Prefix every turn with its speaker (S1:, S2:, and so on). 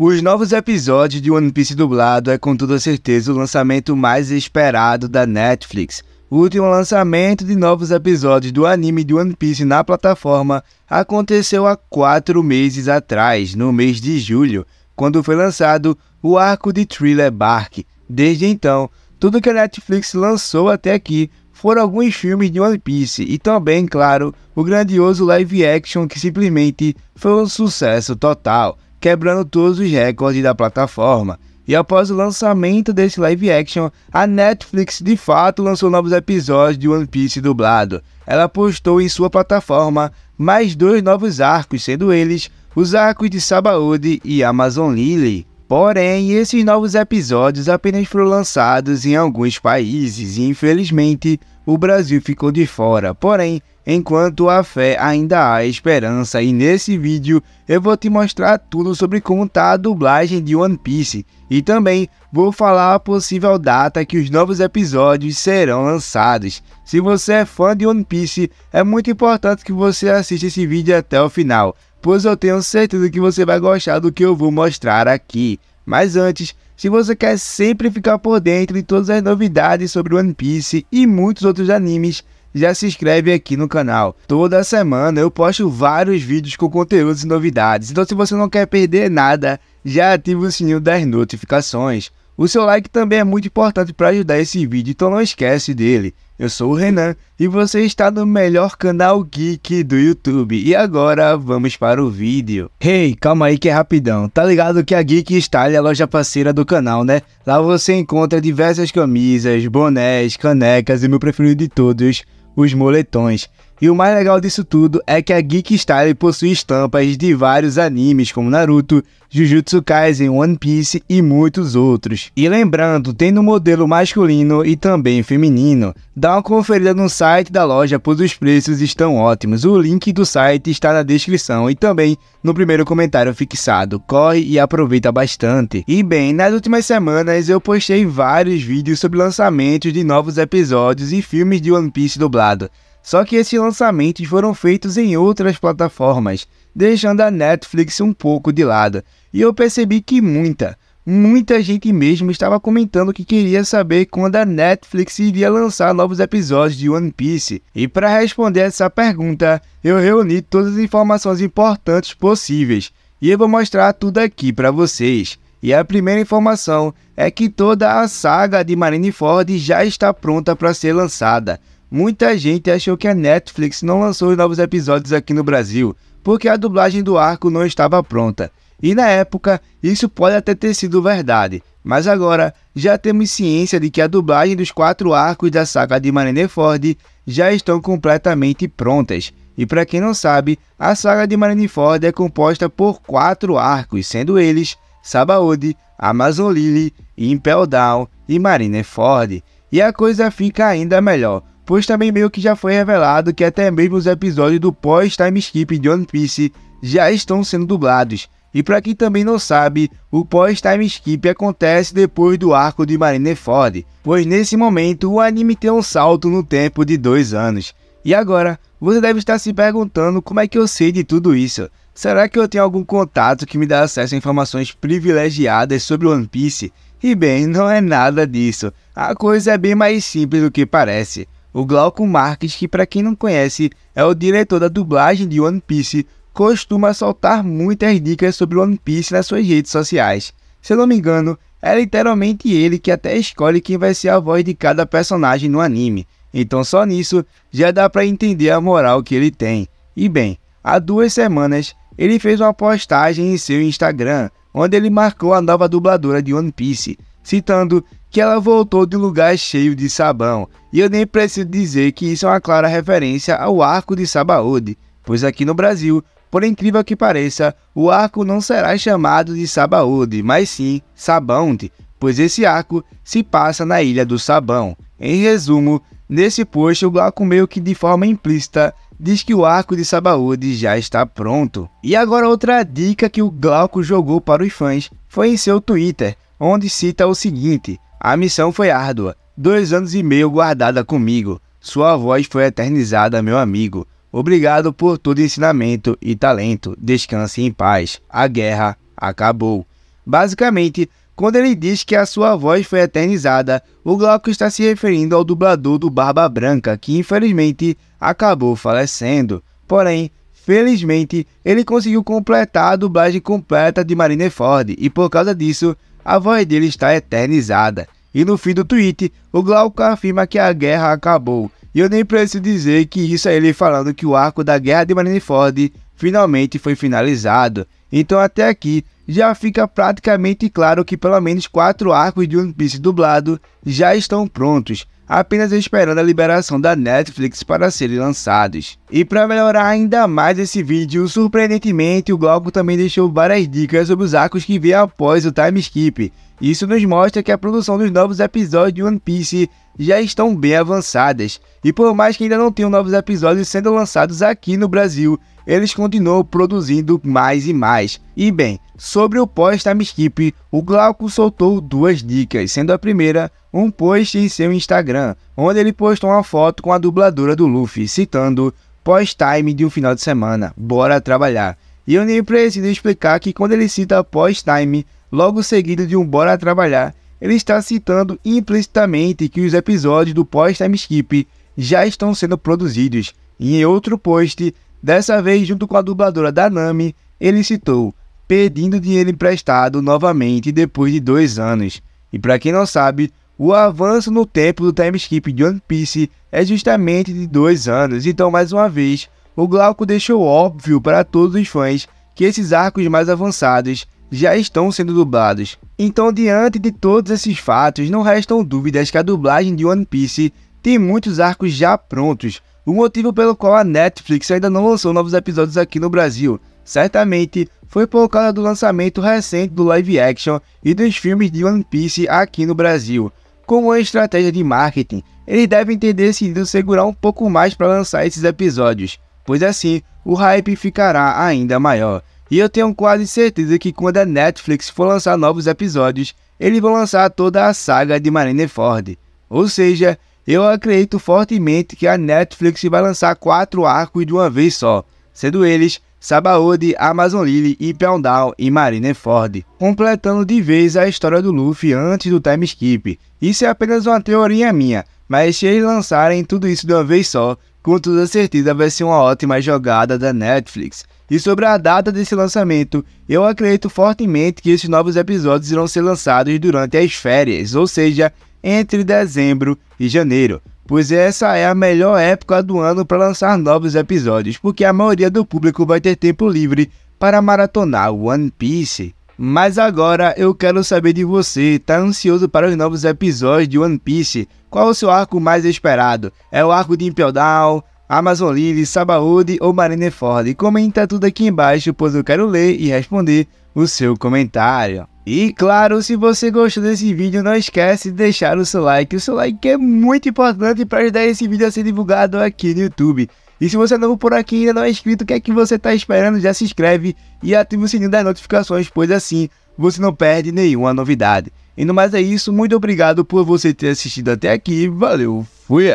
S1: Os novos episódios de One Piece dublado é com toda certeza o lançamento mais esperado da Netflix. O último lançamento de novos episódios do anime de One Piece na plataforma aconteceu há quatro meses atrás, no mês de julho, quando foi lançado o arco de Thriller Bark. Desde então, tudo que a Netflix lançou até aqui foram alguns filmes de One Piece e também, claro, o grandioso live action que simplesmente foi um sucesso total quebrando todos os recordes da plataforma. E após o lançamento desse live action, a Netflix de fato lançou novos episódios de One Piece dublado. Ela postou em sua plataforma mais dois novos arcos, sendo eles os arcos de Sabaody e Amazon Lily. Porém, esses novos episódios apenas foram lançados em alguns países e infelizmente o Brasil ficou de fora. Porém, enquanto há fé, ainda há esperança. E nesse vídeo eu vou te mostrar tudo sobre como está a dublagem de One Piece. E também vou falar a possível data que os novos episódios serão lançados. Se você é fã de One Piece, é muito importante que você assista esse vídeo até o final, pois eu tenho certeza que você vai gostar do que eu vou mostrar aqui. Mas antes, se você quer sempre ficar por dentro de todas as novidades sobre One Piece e muitos outros animes, já se inscreve aqui no canal. Toda semana eu posto vários vídeos com conteúdos e novidades, então se você não quer perder nada, já ativa o sininho das notificações. O seu like também é muito importante para ajudar esse vídeo, então não esquece dele. Eu sou o Renan e você está no melhor canal geek do YouTube. E agora vamos para o vídeo. Hey, calma aí que é rapidão. Tá ligado que a Geek Style é a loja parceira do canal, né? Lá você encontra diversas camisas, bonés, canecas e meu preferido de todos, os moletões. E o mais legal disso tudo é que a Geek Style possui estampas de vários animes como Naruto, Jujutsu Kaisen, One Piece e muitos outros. E lembrando, tem no modelo masculino e também feminino. Dá uma conferida no site da loja, pois os preços estão ótimos. O link do site está na descrição e também no primeiro comentário fixado. Corre e aproveita bastante. E bem, nas últimas semanas eu postei vários vídeos sobre lançamentos de novos episódios e filmes de One Piece dublado. Só que esses lançamentos foram feitos em outras plataformas, deixando a Netflix um pouco de lado. E eu percebi que muita, muita gente mesmo estava comentando que queria saber quando a Netflix iria lançar novos episódios de One Piece. E para responder essa pergunta, eu reuni todas as informações importantes possíveis e eu vou mostrar tudo aqui para vocês. E a primeira informação é que toda a saga de Marineford já está pronta para ser lançada. Muita gente achou que a Netflix não lançou os novos episódios aqui no Brasil, porque a dublagem do arco não estava pronta. E na época, isso pode até ter sido verdade, mas agora já temos ciência de que a dublagem dos quatro arcos da saga de Marineford já estão completamente prontas. E para quem não sabe, a saga de Marineford é composta por quatro arcos, sendo eles Sabaody, Amazon Lily, Impel Down e Marineford. E a coisa fica ainda melhor, pois também meio que já foi revelado que até mesmo os episódios do pós-time skip de One Piece já estão sendo dublados. E para quem também não sabe, o pós-time skip acontece depois do arco de Marineford, pois nesse momento o anime tem um salto no tempo de dois anos. E agora, você deve estar se perguntando como é que eu sei de tudo isso. Será que eu tenho algum contato que me dá acesso a informações privilegiadas sobre One Piece? E bem, não é nada disso. A coisa é bem mais simples do que parece. O Glauco Marques, que para quem não conhece, é o diretor da dublagem de One Piece, costuma soltar muitas dicas sobre One Piece nas suas redes sociais. Se não me engano, é literalmente ele que até escolhe quem vai ser a voz de cada personagem no anime. Então só nisso já dá para entender a moral que ele tem. E bem, há duas semanas ele fez uma postagem em seu Instagram, onde ele marcou a nova dubladora de One Piece, citando que ela voltou de lugar cheio de sabão. E eu nem preciso dizer que isso é uma clara referência ao arco de Sabaody, pois aqui no Brasil, por incrível que pareça, o arco não será chamado de Sabaody, mas sim Sabaonde, pois esse arco se passa na Ilha do Sabão. Em resumo, nesse post o Glauco meio que de forma implícita diz que o arco de Sabaody já está pronto. E agora outra dica que o Glauco jogou para os fãs foi em seu Twitter, onde cita o seguinte: a missão foi árdua, dois anos e meio guardada comigo. Sua voz foi eternizada, meu amigo. Obrigado por todo ensinamento e talento. Descanse em paz. A guerra acabou. Basicamente, quando ele diz que a sua voz foi eternizada, o Glauco está se referindo ao dublador do Barba Branca, que infelizmente acabou falecendo. Porém, felizmente, ele conseguiu completar a dublagem completa de Marineford e por causa disso, a voz dele está eternizada. E no fim do tweet, o Glauco afirma que a guerra acabou. E eu nem preciso dizer que isso é ele falando que o arco da guerra de Marineford finalmente foi finalizado. Então até aqui já fica praticamente claro que pelo menos quatro arcos de One Piece dublado já estão prontos, apenas esperando a liberação da Netflix para serem lançados. E para melhorar ainda mais esse vídeo, surpreendentemente o Glauco também deixou várias dicas sobre os arcos que vêm após o time skip. Isso nos mostra que a produção dos novos episódios de One Piece já estão bem avançadas, e por mais que ainda não tenham novos episódios sendo lançados aqui no Brasil, eles continuam produzindo mais e mais. E bem, sobre o pós-time skip, o Glauco soltou duas dicas, sendo a primeira um post em seu Instagram, onde ele postou uma foto com a dubladora do Luffy, citando pós-time de um final de semana, bora trabalhar. E eu nem preciso explicar que quando ele cita pós-time, logo seguido de um bora trabalhar, ele está citando implicitamente que os episódios do pós-time skip já estão sendo produzidos. E em outro post, Dessa vez, junto com a dubladora da Nami, ele citou pedindo dinheiro emprestado novamente depois de dois anos. E para quem não sabe, o avanço no tempo do time skip de One Piece é justamente de dois anos. Então, mais uma vez, o Glauco deixou óbvio para todos os fãs que esses arcos mais avançados já estão sendo dublados. Então, diante de todos esses fatos, não restam dúvidas que a dublagem de One Piece tem muitos arcos já prontos, o motivo pelo qual a Netflix ainda não lançou novos episódios aqui no Brasil, certamente foi por causa do lançamento recente do live action e dos filmes de One Piece aqui no Brasil. Como uma estratégia de marketing, eles devem ter decidido segurar um pouco mais para lançar esses episódios, pois assim o hype ficará ainda maior. E eu tenho quase certeza que quando a Netflix for lançar novos episódios, eles vão lançar toda a saga de Marineford. Ou seja, eu acredito fortemente que a Netflix vai lançar quatro arcos de uma vez só, sendo eles Sabaody, Amazon Lily, Impel Down e Marineford, completando de vez a história do Luffy antes do time skip. Isso é apenas uma teoria minha, mas se eles lançarem tudo isso de uma vez só, com toda certeza vai ser uma ótima jogada da Netflix. E sobre a data desse lançamento, eu acredito fortemente que esses novos episódios irão ser lançados durante as férias, ou seja, entre dezembro e janeiro, pois essa é a melhor época do ano para lançar novos episódios, porque a maioria do público vai ter tempo livre para maratonar One Piece. Mas agora eu quero saber de você, tá ansioso para os novos episódios de One Piece? Qual o seu arco mais esperado? É o arco de Impel Down, Amazon Lily, Sabaody ou Marineford? Comenta tudo aqui embaixo, pois eu quero ler e responder o seu comentário. E claro, se você gostou desse vídeo, não esquece de deixar o seu like. O seu like é muito importante para ajudar esse vídeo a ser divulgado aqui no YouTube. E se você é novo por aqui e ainda não é inscrito, o que é que você está esperando? Já se inscreve e ative o sininho das notificações, pois assim você não perde nenhuma novidade. E no mais é isso, muito obrigado por você ter assistido até aqui, valeu, fui!